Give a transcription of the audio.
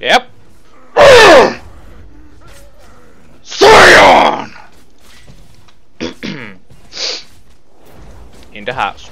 Yep. Scion! In the house.